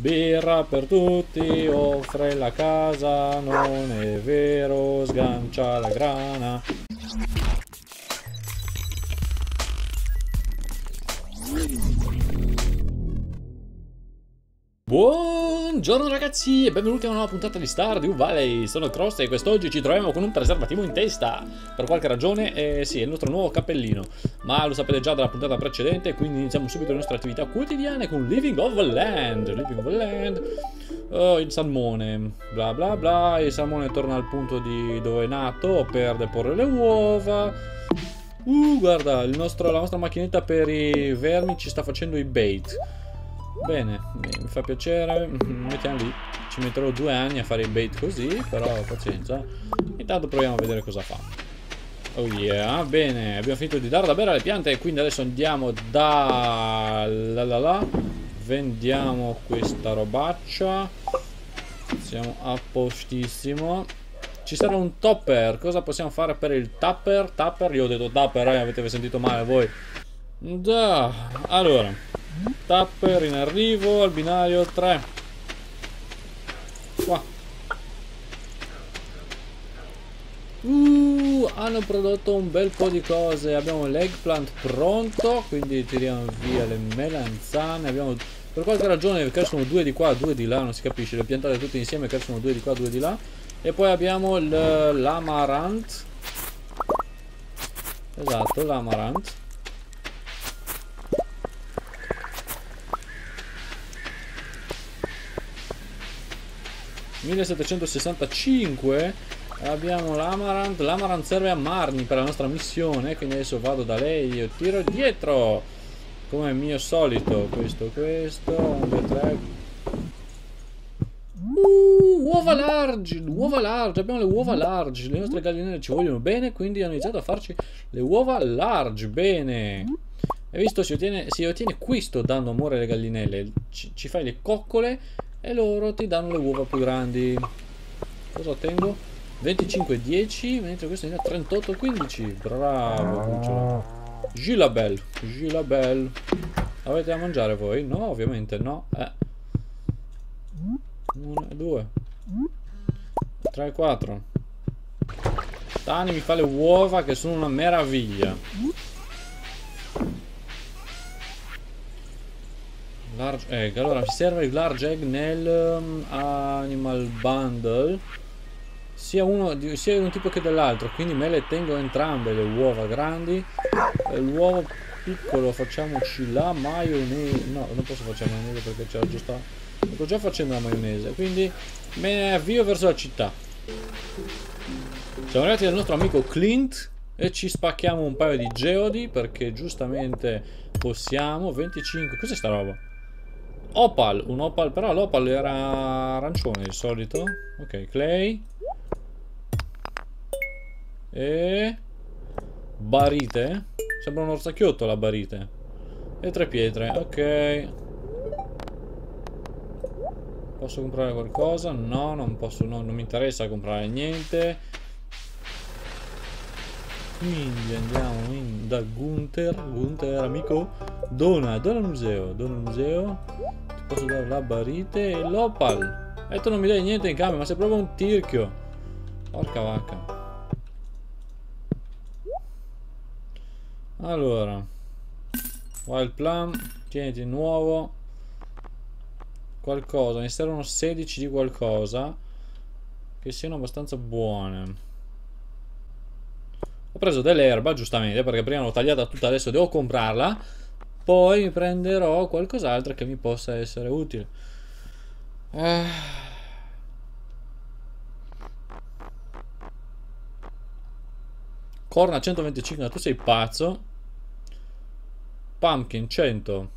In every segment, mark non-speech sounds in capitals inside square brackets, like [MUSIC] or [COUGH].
Birra per tutti, offre la casa, non è vero, sgancia la grana. Buongiorno ragazzi e benvenuti a una nuova puntata di Stardew Valley, sono Cross e quest'oggi ci troviamo con un preservativo in testa. Per qualche ragione, eh, sì, è il nostro nuovo cappellino. Ma lo sapete già dalla puntata precedente, quindi iniziamo subito le nostre attività quotidiane con Living of the Land. Living of the Land, oh, il salmone, bla bla bla. Il salmone torna al punto di dove è nato per deporre le uova. Uh, guarda, nostro, la nostra macchinetta per i vermi ci sta facendo i bait Bene, mi fa piacere, mettiamo lì, ci metterò due anni a fare i bait così, però pazienza. Intanto proviamo a vedere cosa fa. Oh yeah, bene, abbiamo finito di dare da bere alle piante quindi adesso andiamo da... La la la. Vendiamo questa robaccia. Siamo a postissimo. Ci serve un topper, cosa possiamo fare per il tapper? Tapper, io ho detto tapper, eh, avete sentito male voi. Da, allora, Tapper in arrivo al binario 3. Qua. Uh, hanno prodotto un bel po' di cose. Abbiamo l'eggplant pronto, quindi tiriamo via le melanzane. Abbiamo per qualche ragione crescono due di qua, due di là, non si capisce. Le piantate tutte insieme crescono due di qua, due di là. E poi abbiamo l'amarant. Esatto, l'amarant. 1765 abbiamo l'Amarant. l'Amarant serve a Marni per la nostra missione quindi adesso vado da lei e tiro dietro. Come mio solito questo questo 1 2 3 uh, uova large uova large abbiamo le uova large le nostre gallinelle ci vogliono bene quindi hanno iniziato a farci le uova large bene. Hai visto si ottiene, si ottiene questo dando amore alle gallinelle ci, ci fai le coccole e loro ti danno le uova più grandi. Cosa ottengo? 25 10 mentre questo è 38 15 bravo cucciolo. Gilabel Gilabel. Avete da mangiare voi? no ovviamente no. Eh. 1 2 3 4 Tani mi fa le uova che sono una meraviglia Large egg. Allora, mi serve il large egg nel um, animal bundle. Sia uno, di, sia di un tipo che dell'altro. Quindi me le tengo entrambe le uova grandi. L'uovo piccolo facciamoci la maionese. No, non posso fare la maionese perché c'è giusta. Sto già facendo la maionese. Quindi me ne avvio verso la città. Siamo arrivati dal nostro amico Clint. E ci spacchiamo un paio di geodi perché giustamente possiamo. 25. Cos'è sta roba? Opal, un opal, però l'opal era arancione di solito. Ok, clay. E... Barite. Sembra un orsacchiotto la barite. E tre pietre, ok. Posso comprare qualcosa? No, non posso, no, non mi interessa comprare niente. Quindi andiamo in, da Gunther, Gunther amico, dona, dona al museo, dona al museo posso dare la barite e l'opal. E tu non mi dai niente in cambio, ma sei proprio un tirchio. Porca vacca. Allora. Wild plum. Tieniti nuovo. Qualcosa. Mi servono 16 di qualcosa. Che siano abbastanza buone. Ho preso dell'erba, giustamente, perché prima l'ho tagliata tutta, adesso devo comprarla. Poi prenderò qualcos'altro che mi possa essere utile. Eh. Corna 125, tu sei pazzo. Pumpkin 100.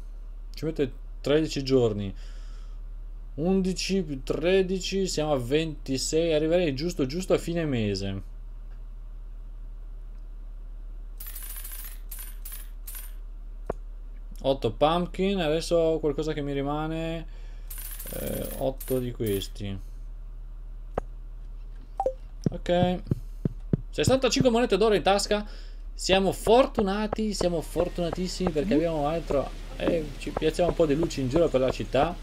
Ci mette 13 giorni. 11 più 13, siamo a 26. Arriverei giusto giusto a fine mese. 8 pumpkin, adesso qualcosa che mi rimane eh, 8 di questi. Ok. 65 monete d'oro in tasca. Siamo fortunati, siamo fortunatissimi perché abbiamo altro e ci piazziamo un po' di luci in giro per la città.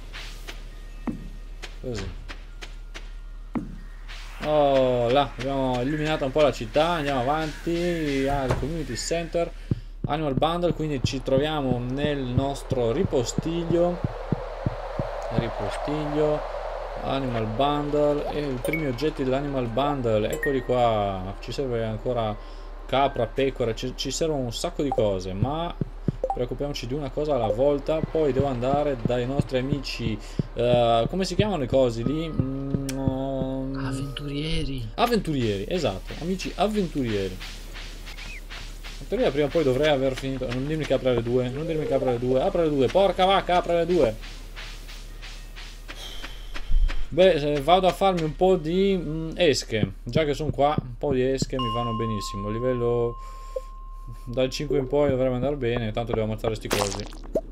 Così. Oh, là, abbiamo illuminato un po' la città, andiamo avanti al community center, animal bundle, quindi ci troviamo nel nostro ripostiglio, ripostiglio, animal bundle e i primi oggetti dell'animal bundle, eccoli qua, ci serve ancora capra, pecora, ci, ci servono un sacco di cose, ma preoccupiamoci di una cosa alla volta. Poi devo andare dai nostri amici uh, come si chiamano i cosi lì? Mm, avventurieri. Avventurieri esatto. Amici avventurieri teoria prima o poi dovrei aver finito non dirmi che apre le due non dirmi che apre le due apre le due porca vacca apre le due Beh, vado a farmi un po' di mm, esche. Già che sono qua, un po' di esche mi vanno benissimo. Livello dal 5 in poi dovrebbe andare bene, tanto devo ammazzare sti cosi.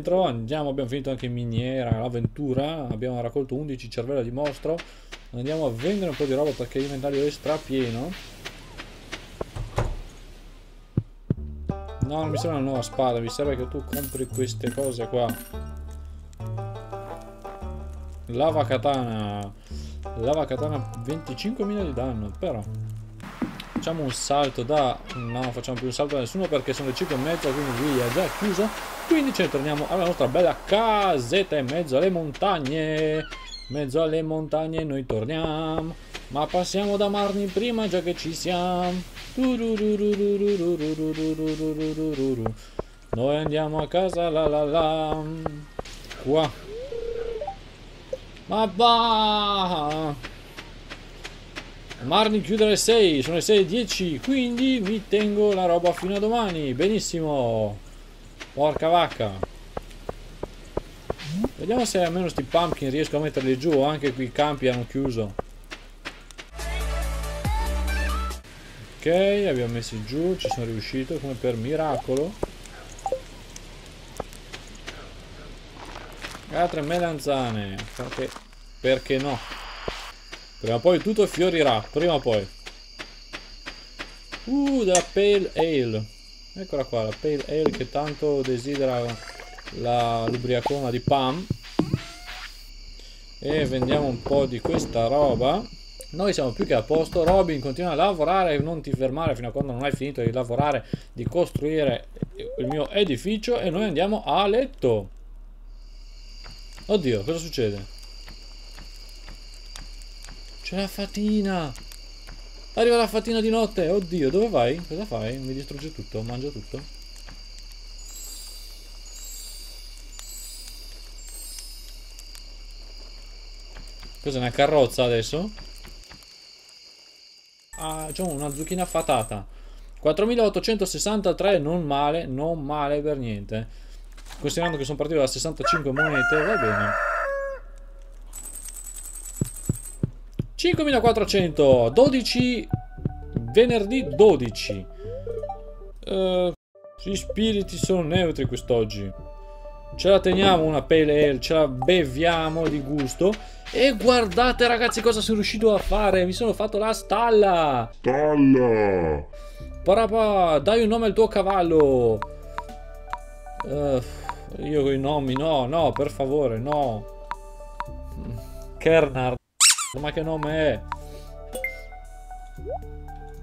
Dentro andiamo abbiamo finito anche in miniera l'avventura abbiamo raccolto 11 cervella di mostro andiamo a vendere un po' di roba perché l'inventario è strapieno. No non mi serve una nuova spada mi serve che tu compri queste cose qua. Lava katana lava katana 25.000 di danno però facciamo un salto da no facciamo più un salto da nessuno perché sono le 5 e mezza quindi qui è già chiuso quindi ce ne torniamo alla nostra bella casetta in mezzo alle montagne mezzo alle montagne noi torniamo ma passiamo da Marni prima già che ci siamo noi andiamo a casa la la la qua ma va Marni chiude alle 6, sono le 6.10, quindi mi tengo la roba fino a domani. Benissimo. Porca vacca. Vediamo se almeno sti pumpkin riesco a metterli giù, anche qui i campi hanno chiuso. Ok, abbiamo messi giù, ci sono riuscito come per miracolo. Altre melanzane, perché, perché no? Prima o poi tutto fiorirà, prima o poi. Uh, della Pale Ale. Eccola qua, la Pale Ale che tanto desidera la l'ubriacona di Pam. E vendiamo un po' di questa roba. Noi siamo più che a posto. Robin continua a lavorare, non ti fermare fino a quando non hai finito di lavorare, di costruire il mio edificio e noi andiamo a letto. Oddio, cosa succede? C'è la fatina! Arriva la fatina di notte! Oddio, dove vai? Cosa fai? Mi distrugge tutto, mangia tutto. Cos'è una carrozza adesso? Ah, c'è una zucchina fatata. 4863, non male, non male per niente. Considerando che sono partito da 65 monete, va bene. 5400 12 venerdì 12 uh, gli spiriti sono neutri quest'oggi. Ce la teniamo una pale ale ce la beviamo di gusto. E guardate ragazzi cosa sono riuscito a fare. Mi sono fatto la stalla. Stalla! Parapà, dai un nome al tuo cavallo. Uh, io con i nomi no no per favore no. Kernard ma che nome è?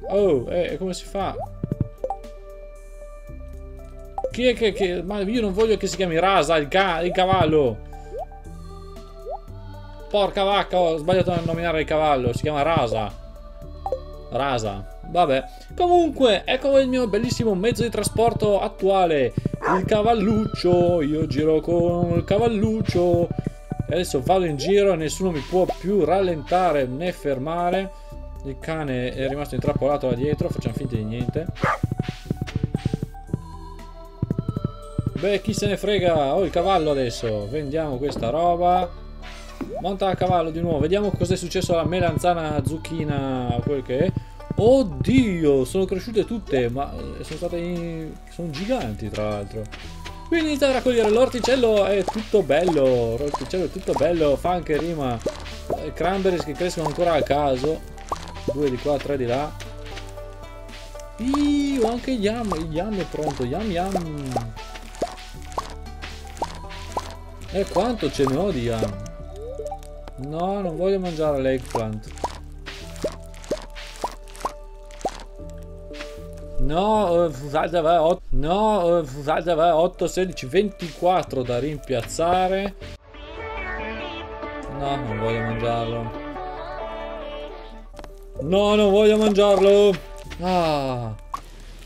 Oh, eh, come si fa? Chi è che, che... Ma io non voglio che si chiami Rasa, il, ca il cavallo. Porca vacca, ho sbagliato a nominare il cavallo. Si chiama Rasa. Rasa. Vabbè. Comunque, ecco il mio bellissimo mezzo di trasporto attuale. Il cavalluccio. Io giro con il cavalluccio. E adesso vado in giro e nessuno mi può più rallentare né fermare. Il cane è rimasto intrappolato là dietro, facciamo finta di niente. Beh, chi se ne frega? Oh, il cavallo adesso. Vendiamo questa roba. Monta a cavallo di nuovo. Vediamo cosa è successo alla melanzana, zucchina, quel che è. Oddio, sono cresciute tutte, ma eh, sono state... In... sono giganti tra l'altro. Quindi inizia a raccogliere l'orticello, è tutto bello, l'orticello è tutto bello, fa anche rima. Eh, cranberries che crescono ancora a caso. Due di qua, tre di là. Io anche yam, yam è pronto, yam yam. E quanto ce ne ho di yam? No, non voglio mangiare l'eggplant. No, scusate, aveva 8, no, scusate, aveva 8, 16, 24 da rimpiazzare. No, non voglio mangiarlo. No, non voglio mangiarlo. Ah.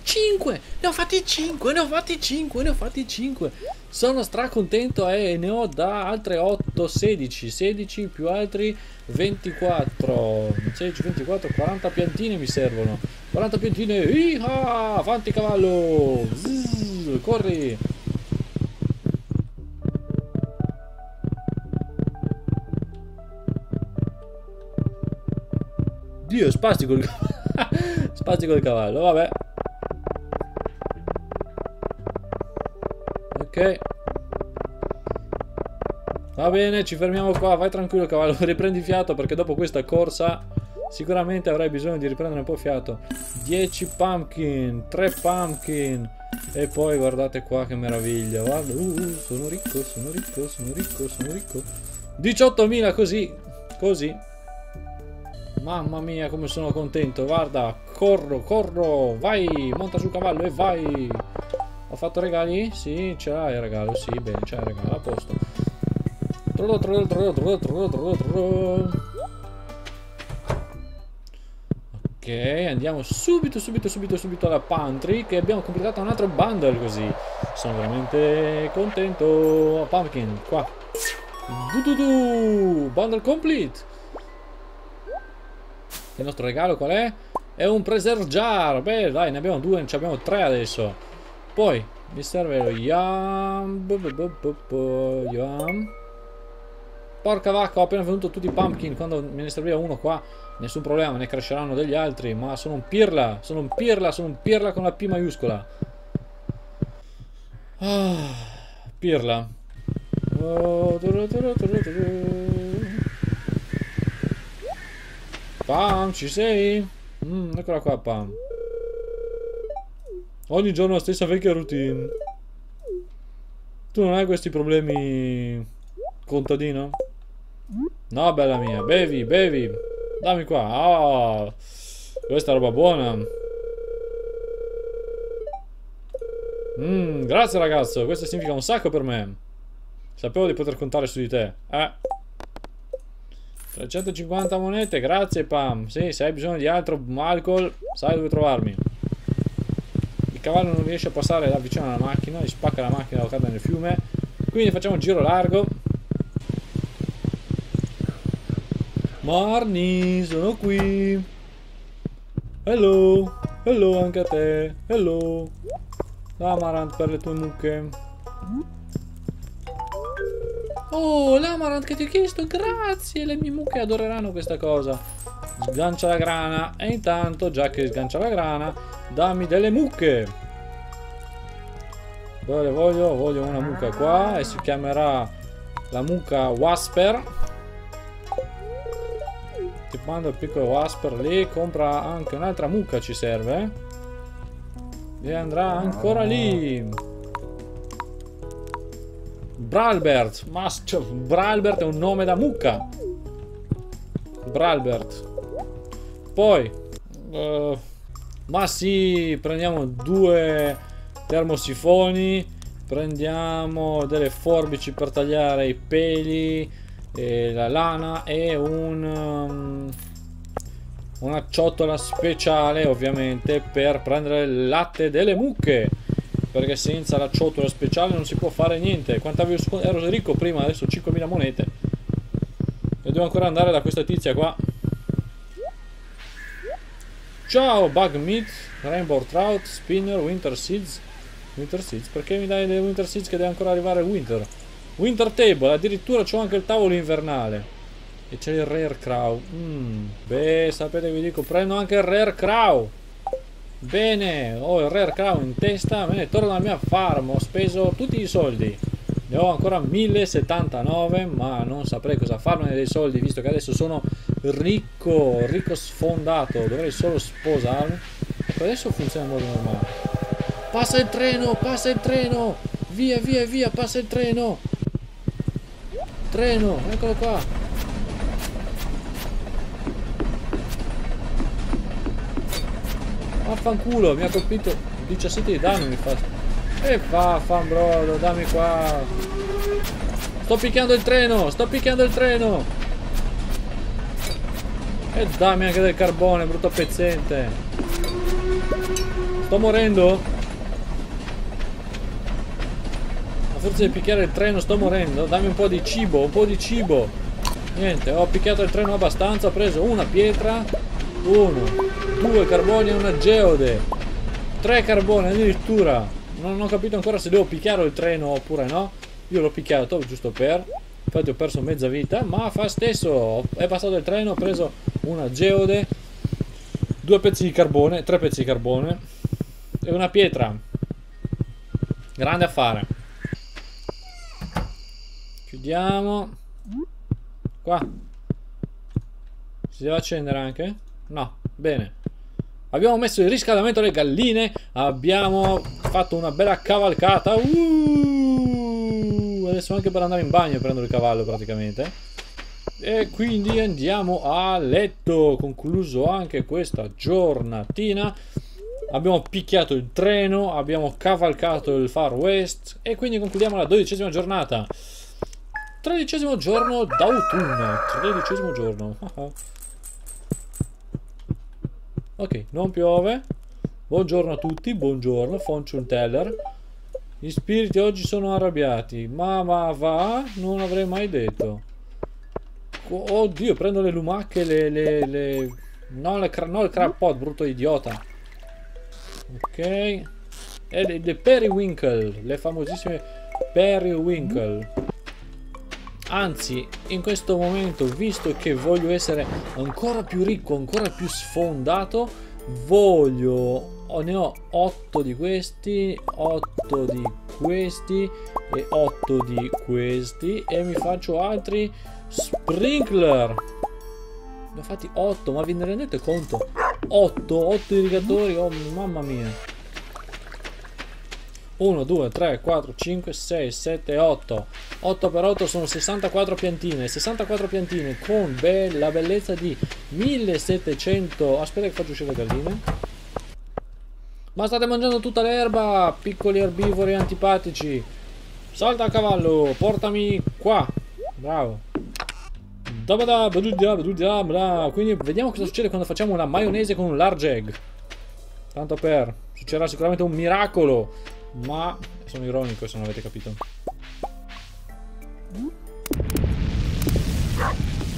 5! Ne ho fatti 5, ne ho fatti 5, ne ho fatti 5. Sono stracontento e ne ho da altre 8, 16, 16 più altri 24. 16, 24, 40 piantine mi servono. 40 piantine, Iha! avanti cavallo, Zzz, corri. Dio, spastico il cavallo. [LAUGHS] spastico il cavallo, vabbè. Ok. Va bene, ci fermiamo qua. Vai tranquillo cavallo, [LAUGHS] riprendi fiato perché dopo questa corsa sicuramente avrai bisogno di riprendere un po' fiato. 10 pumpkin, 3 pumpkin. E poi guardate qua che meraviglia. Guarda, uh, uh, sono ricco, sono ricco, sono ricco, sono ricco. 18.000 così, così. Mamma mia come sono contento. Guarda, corro, corro. Vai, monta sul cavallo e vai. Ho fatto regali? Sì, ce l'hai il regalo, sì, bene, c'è il regalo, a posto. Andiamo subito, subito, subito, subito alla pantry che abbiamo completato un altro bundle così. Sono veramente contento. Pumpkin, qua. Du du du, bundle complete. Il nostro regalo qual è? È un preserve jar. Beh, dai, ne abbiamo due, ne abbiamo tre adesso. Poi mi serve lo yam. Yam. Porca vacca, ho appena venuto tutti i pumpkin. Quando me ne serviva uno qua, nessun problema, ne cresceranno degli altri. Ma sono un pirla, sono un pirla, sono un pirla con la P maiuscola. Ah, pirla. Pam, ci sei? Mm, eccola qua, Pam. Ogni giorno la stessa vecchia routine. Tu non hai questi problemi, contadino? No, bella mia. Bevi, bevi. Dammi qua. Oh, questa roba buona. Mm, grazie ragazzo. Questo significa un sacco per me. Sapevo di poter contare su di te. Eh. 350 monete, grazie Pam. Sì, se hai bisogno di altro alcol, sai dove trovarmi. Il cavallo non riesce a passare da vicino alla macchina, gli spacca la macchina, lo cade nel fiume. Quindi facciamo un giro largo. Marni, sono qui. Hello, hello anche a te. Hello. L'amarant per le tue mucche. Oh, l'amarant che ti ho chiesto, grazie. Le mie mucche adoreranno questa cosa. Sgancia la grana. E intanto, già che sgancia la grana, dammi delle mucche. Dove le voglio? Voglio una mucca qua e si chiamerà la mucca Wasper. Ti mando il piccolo Wasper lì, compra anche un'altra mucca ci serve. E andrà ancora lì. Bralbert, ma cioè, Bralbert è un nome da mucca. Bralbert. Poi, uh, ma sì, prendiamo due termosifoni, prendiamo delle forbici per tagliare i peli, la lana e un, um, una ciotola speciale ovviamente per prendere il latte delle mucche. Perché senza la ciotola speciale non si può fare niente. Quanto ero ricco prima adesso 5.000 monete. E devo ancora andare da questa tizia qua. Ciao bug meat rainbow trout spinner winter seeds. Winter seeds? Perché mi dai dei winter seeds che deve ancora arrivare winter Winter table, addirittura c'ho anche il tavolo invernale. E c'è il rare crow. Mm, beh, sapete vi dico, prendo anche il rare crow. Bene, ho il rare crow in testa, me ne torno alla mia farm, ho speso tutti i soldi. Ne ho ancora 1079, ma non saprei cosa farne dei soldi, visto che adesso sono ricco, ricco sfondato, dovrei solo sposarmi. Ecco, adesso funziona in modo normale. Passa il treno, passa il treno! Via, via, via, passa il treno! Treno, eccolo qua! Vaffanculo, mi ha colpito 17 di danno mi fa. E vaffan brodo, dammi qua. Sto picchiando il treno, sto picchiando il treno. E dammi anche del carbone, brutto pezzente. Sto morendo? A forza di picchiare il treno sto morendo. Dammi un po' di cibo, un po' di cibo. Niente, ho picchiato il treno abbastanza, ho preso una pietra. Uno, due carboni e una geode. Tre carboni addirittura. Non ho capito ancora se devo picchiare il treno oppure no. Io l'ho picchiato giusto per. Infatti ho perso mezza vita. Ma fa stesso. È passato il treno, ho preso una geode. Due pezzi di carbone. Tre pezzi di carbone. E una pietra. Grande affare. Chiudiamo. Qua. Si deve accendere anche? No. Bene. Abbiamo messo il riscaldamento alle galline. Abbiamo fatto una bella cavalcata. Uh, adesso anche per andare in bagno prendo il cavallo praticamente. E quindi andiamo a letto. Concluso anche questa giornatina. Abbiamo picchiato il treno. Abbiamo cavalcato il Far West. E quindi concludiamo la dodicesima giornata. Tredicesimo giorno d'autunno. Tredicesimo giorno. [LAUGHS] Ok, non piove. Buongiorno a tutti, buongiorno, Fortune Teller. Gli spiriti oggi sono arrabbiati. Ma, ma va? Non avrei mai detto. Oddio, prendo le lumache, le... le, le... No, le no, il crab pot, brutto idiota. Ok. E le, le periwinkle, le famosissime periwinkle. Anzi, in questo momento, visto che voglio essere ancora più ricco, ancora più sfondato, voglio... Oh, ne ho 8 di questi, 8 di questi e 8 di questi e mi faccio altri sprinkler. Ne ho fatti 8, ma vi ne rendete conto? 8, 8 irrigatori, oh mamma mia. 1, 2, 3, 4, 5, 6, 7, 8 8 per 8 sono 64 piantine. 64 piantine con be la bellezza di 1700 aspetta che faccio uscire le galline. Ma state mangiando tutta l'erba piccoli erbivori antipatici. Salta a cavallo portami qua. Bravo. Quindi vediamo cosa succede quando facciamo una maionese con un large egg tanto per succederà sicuramente un miracolo ma sono ironico se non avete capito.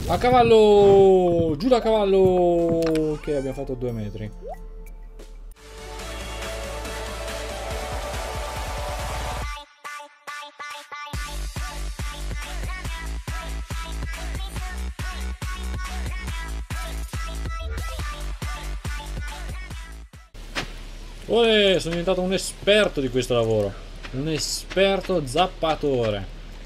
A cavallo! Giù da cavallo! Ok, abbiamo fatto due metri. Olè, sono diventato un esperto di questo lavoro. Un esperto zappatore.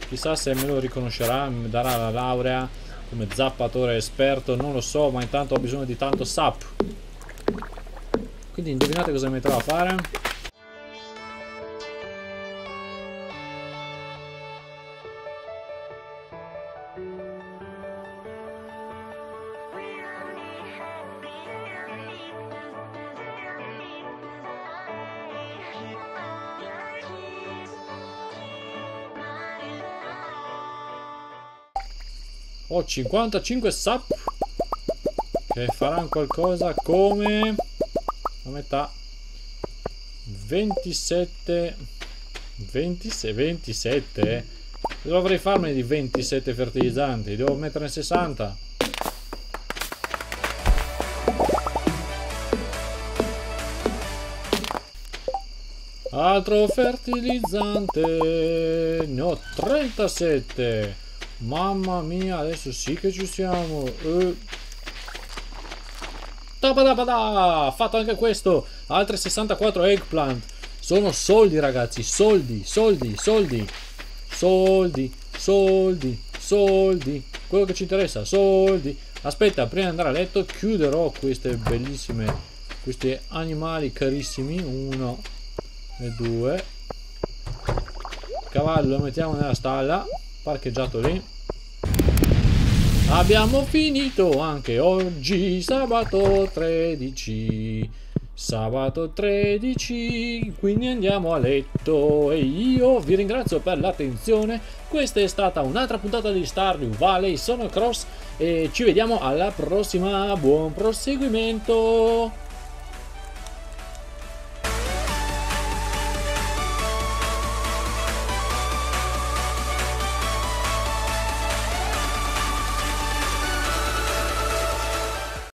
Chissà se me lo riconoscerà, mi darà la laurea come zappatore esperto, non lo so, ma intanto ho bisogno di tanto sap. Quindi indovinate cosa metterò a fare? Ho 55 sap che faranno qualcosa come? A metà. 27 26 27 dovrei farmene di 27 fertilizzanti. Devo metterne 60 Altro fertilizzante. Ne ho 37. Mamma mia, adesso sì che ci siamo. Eh. Fatto anche questo. Altre 64 eggplant. Sono soldi, ragazzi. Soldi, soldi, soldi. Soldi, soldi, soldi. Quello che ci interessa, soldi. Aspetta, prima di andare a letto chiuderò queste bellissime, questi animali carissimi. Uno e due. Cavallo lo mettiamo nella stalla, parcheggiato lì. Abbiamo finito anche oggi, sabato 13. Sabato 13, quindi andiamo a letto e io vi ringrazio per l'attenzione. Questa è stata un'altra puntata di Stardew Valley, sono Cross e ci vediamo alla prossima. Buon proseguimento!